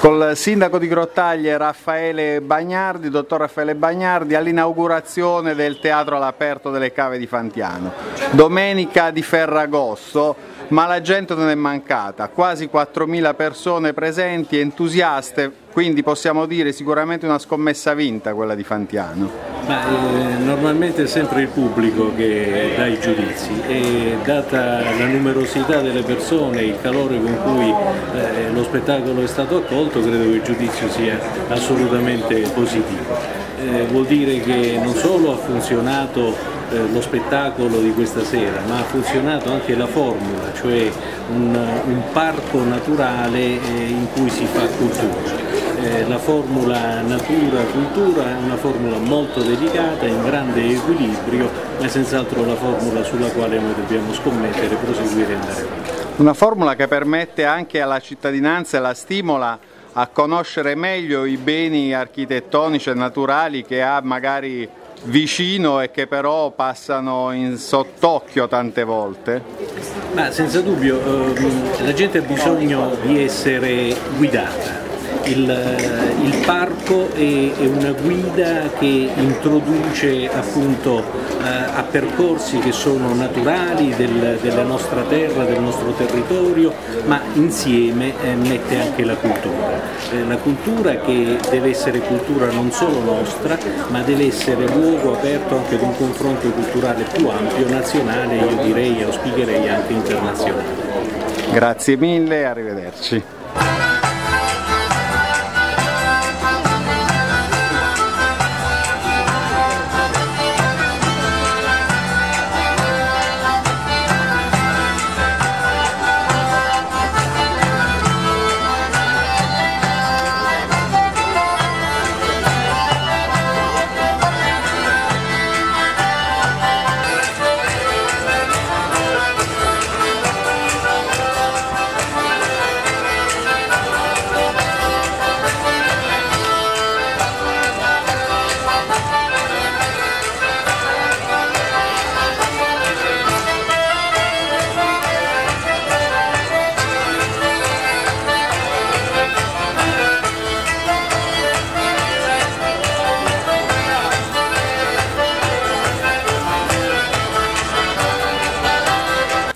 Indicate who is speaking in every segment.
Speaker 1: Col sindaco di Grottaglie Raffaele Bagnardi, dottor Raffaele Bagnardi, all'inaugurazione del teatro all'aperto delle cave di Fantiano. Domenica di Ferragosto, ma la gente non è mancata, quasi 4.000 persone presenti, entusiaste, quindi possiamo dire sicuramente una scommessa vinta quella di Fantiano.
Speaker 2: Ma, eh, normalmente è sempre il pubblico che dà i giudizi e data la numerosità delle persone, il calore con cui eh, lo spettacolo è stato accolto, credo che il giudizio sia assolutamente positivo. Eh, vuol dire che non solo ha funzionato eh, lo spettacolo di questa sera, ma ha funzionato anche la formula, cioè un, un parco naturale eh, in cui si fa cultura eh, la formula natura-cultura è una formula molto delicata, in grande equilibrio, ma è senz'altro la formula sulla quale noi dobbiamo scommettere, proseguire e andare avanti.
Speaker 1: Una formula che permette anche alla cittadinanza e la stimola a conoscere meglio i beni architettonici e naturali che ha magari vicino e che però passano in sott'occhio tante volte?
Speaker 2: Ma senza dubbio, eh, la gente ha bisogno di essere guidata il, il parco è, è, una guida che introduce appunto eh, a percorsi che sono naturali del, della nostra terra, del nostro territorio, ma insieme eh, mette anche la cultura. Eh, la cultura che deve essere cultura non solo nostra, ma deve essere luogo aperto anche ad un confronto culturale più ampio, nazionale, io direi, auspicherei anche internazionale.
Speaker 1: Grazie mille, arrivederci.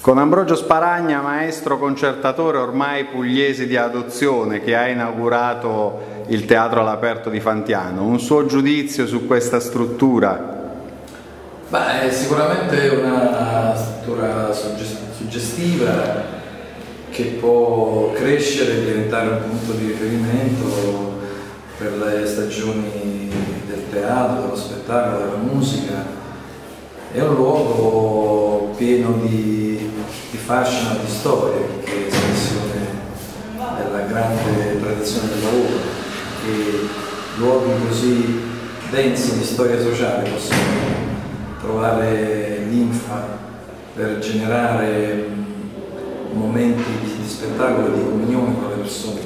Speaker 1: Con Ambrogio Sparagna, maestro concertatore ormai pugliese di adozione che ha inaugurato il teatro all'aperto di Fantiano, un suo giudizio su questa struttura?
Speaker 3: Beh, è sicuramente una struttura suggestiva che può crescere e diventare un punto di riferimento per le stagioni del teatro, dello spettacolo, della musica. È un luogo pieno di fascino, di storia, che è espressione della grande tradizione del lavoro, che luoghi così densi di storia sociale possono trovare linfa per generare momenti di, di spettacolo di comunione con le persone.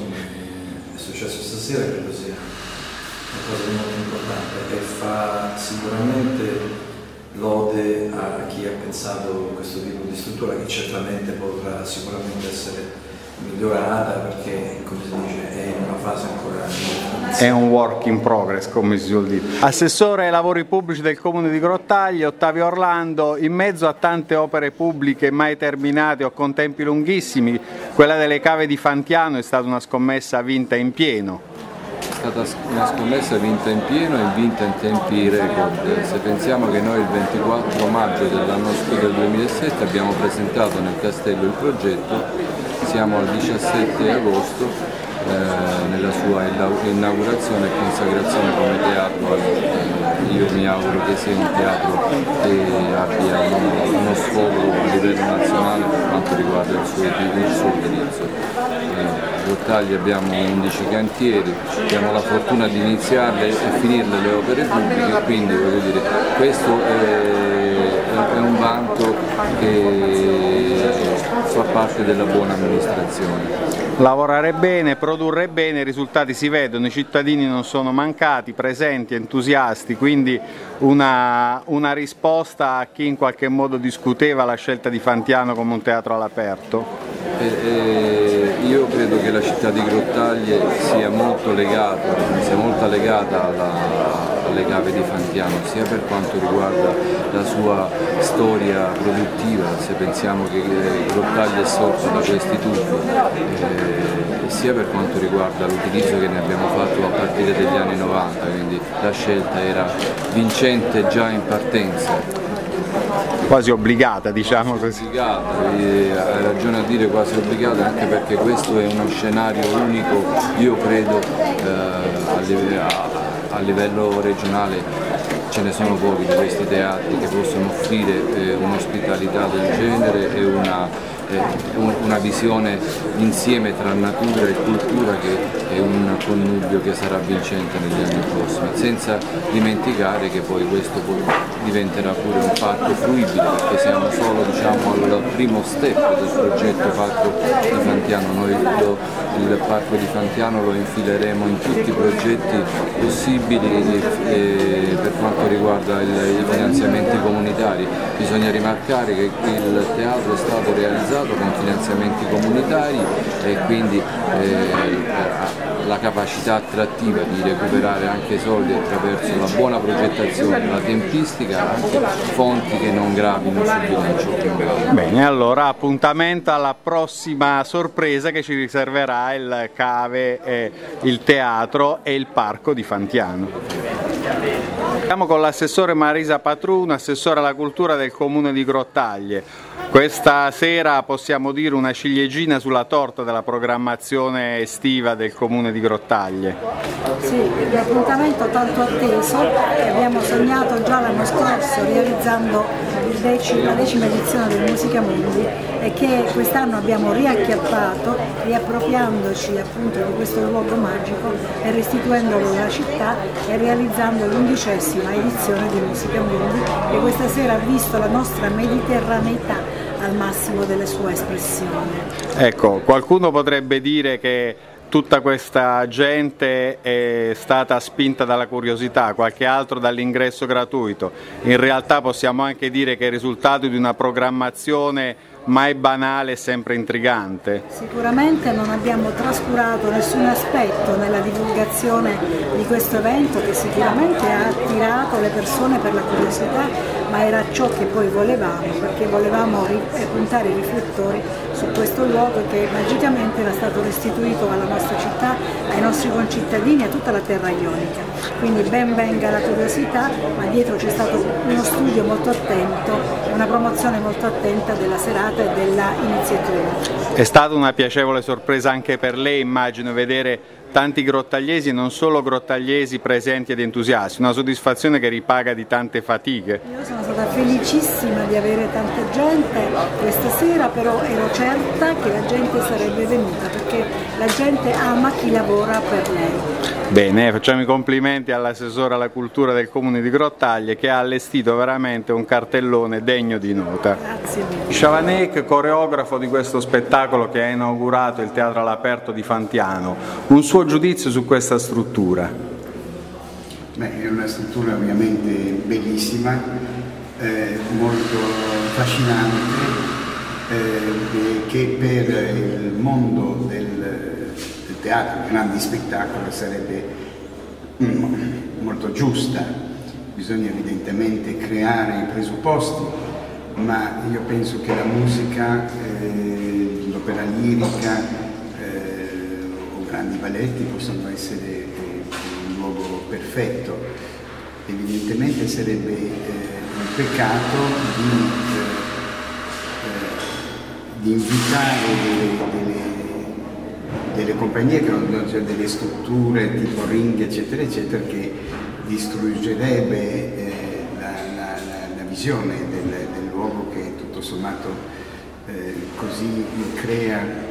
Speaker 3: È successo stasera, credo sia una cosa molto importante e fa sicuramente lode a chi ha pensato questo tipo di struttura che certamente potrà sicuramente essere migliorata perché come si dice è in una fase ancora
Speaker 1: è un work in progress come si suol dire. Assessore ai lavori pubblici del comune di Grottaglie Ottavio Orlando in mezzo a tante opere pubbliche mai terminate o con tempi lunghissimi quella delle cave di Fantiano è stata una scommessa vinta in pieno
Speaker 4: stata una scommessa vinta in pieno e vinta in tempi record. Se pensiamo che noi il 24 maggio dell'anno del 2007 abbiamo presentato nel castello il progetto, siamo al 17 agosto eh, nella sua inaugurazione e consacrazione come teatro. Io mi auguro che sia un teatro che abbia uno, sfogo a livello nazionale per quanto riguarda il suo, il suo utilizzo. Eh, Grottaglia abbiamo 11 cantieri, abbiamo la fortuna di iniziarle e finirle le opere pubbliche, quindi voglio dire, questo è, è un vanto che fa parte della buona amministrazione.
Speaker 1: Lavorare bene, produrre bene, i risultati si vedono, i cittadini non sono mancati, presenti, entusiasti, quindi una, una risposta a chi in qualche modo discuteva la scelta di Fantiano come un teatro all'aperto.
Speaker 4: Eh, eh, io credo che la città di Grottaglie sia molto legata, sia molto legata alla, alle cave di Fantiano, sia per quanto riguarda la sua storia produttiva, se pensiamo che Grottaglie è sorta da questi tubi, eh, sia per quanto riguarda l'utilizzo che ne abbiamo fatto a partire dagli anni 90, quindi la scelta era vincente già in partenza
Speaker 1: quasi obbligata diciamo così.
Speaker 4: Obbligata, hai ragione a dire quasi obbligata anche perché questo è uno scenario unico, io credo eh, a, livello regionale ce ne sono pochi di questi teatri che possono offrire eh, un'ospitalità del genere e una una visione insieme tra natura e cultura che è un connubio che sarà vincente negli anni prossimi, senza dimenticare che poi questo poi diventerà pure un parco fruibile perché siamo solo diciamo, al primo step del progetto Parco di Fantiano, noi lo, il Parco di Fantiano lo infileremo in tutti i progetti possibili e, per quanto riguarda il, i finanziamenti comunitari. Bisogna rimarcare che il teatro è stato realizzato realizzato con finanziamenti comunitari e quindi eh, la capacità attrattiva di recuperare anche soldi attraverso la buona progettazione, la tempistica, anche fonti che non gravino sul bilancio.
Speaker 1: Bene, allora appuntamento alla prossima sorpresa che ci riserverà il Cave, eh, il teatro e il parco di Fantiano. Siamo con l'assessore Marisa Patruno, assessore alla cultura del comune di Grottaglie. Questa sera possiamo dire una ciliegina sulla torta della programmazione estiva del comune di Grottaglie.
Speaker 5: Sì, un appuntamento tanto atteso che abbiamo sognato già l'anno scorso realizzando decimo, la decima edizione del Musica Mundi e che quest'anno abbiamo riacchiappato riappropriandoci appunto di questo luogo magico e restituendolo alla città e realizzando l'undicesima edizione di Musica Mundi che questa sera ha visto la nostra mediterraneità al massimo delle sue espressioni.
Speaker 1: Ecco, qualcuno potrebbe dire che tutta questa gente è stata spinta dalla curiosità, qualche altro dall'ingresso gratuito. In realtà possiamo anche dire che è il risultato di una programmazione mai banale e sempre intrigante.
Speaker 5: Sicuramente non abbiamo trascurato nessun aspetto nella divulgazione di questo evento che sicuramente ha attirato le persone per la curiosità ma era ciò che poi volevamo perché volevamo puntare i riflettori su questo luogo che magicamente era stato restituito alla nostra città, ai nostri concittadini, a tutta la terra ionica. Quindi ben venga la curiosità, ma dietro c'è stato uno studio molto attento, una promozione molto attenta della serata e dell'iniziativa.
Speaker 1: È stata una piacevole sorpresa anche per lei, immagino, vedere tanti grottagliesi e non solo grottagliesi presenti ed entusiasti, una soddisfazione che ripaga di tante fatiche.
Speaker 5: Stata felicissima di avere tanta gente questa sera, però ero certa che la gente sarebbe venuta perché la gente ama chi lavora per lei.
Speaker 1: Bene, facciamo i complimenti all'assessore alla cultura del comune di Grottaglie che ha allestito veramente un cartellone degno di nota.
Speaker 5: Grazie mille.
Speaker 1: Shavanek, coreografo di questo spettacolo che ha inaugurato il Teatro all'Aperto di Fantiano, un suo giudizio su questa struttura?
Speaker 6: Beh, è una struttura ovviamente bellissima, eh, molto affascinante, eh, che per il mondo del teatro, grandi spettacoli sarebbe mm, molto giusta, bisogna evidentemente creare i presupposti, ma io penso che la musica, eh, l'opera lirica eh, o grandi balletti possono essere eh, un luogo perfetto. Evidentemente sarebbe eh, peccato di, eh, di invitare delle, delle compagnie cioè delle strutture tipo ring eccetera eccetera che distruggerebbe eh, la, la, la, visione del, del, luogo che tutto sommato eh, così crea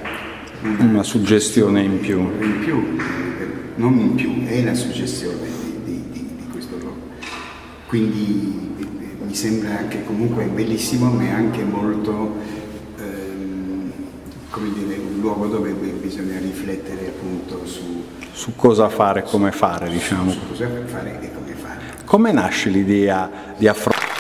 Speaker 1: una, una, suggestione in più.
Speaker 6: In più, non in più, è la suggestione di, di, di, questo luogo. Quindi eh, mi sembra che comunque bellissimo ma è anche molto come dire, un luogo dove bisogna riflettere appunto su,
Speaker 1: su cosa fare e come fare, diciamo.
Speaker 6: Su cosa fare e come fare.
Speaker 1: Come nasce l'idea di affrontare